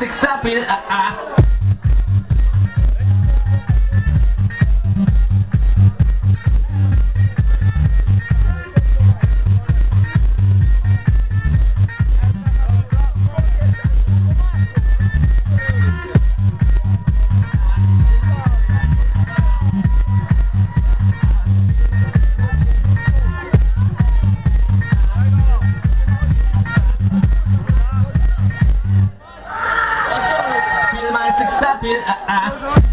seksapil, ah, ah. Pil saber.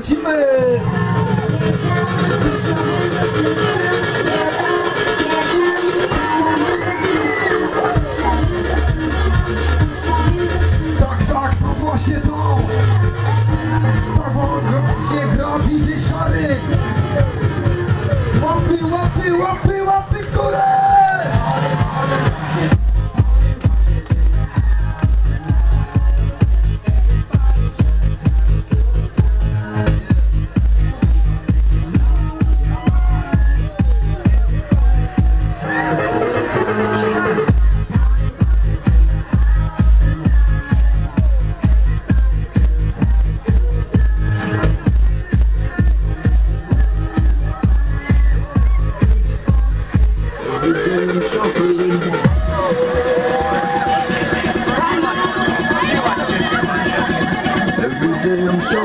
姐妹。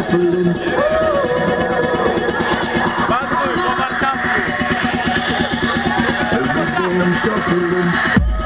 Poland. Shuffling.